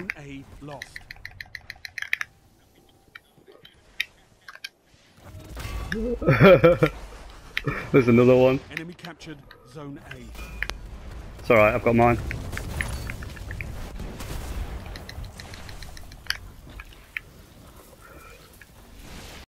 Zone A lost. There's another one. Enemy captured Zone A. It's alright, I've got mine.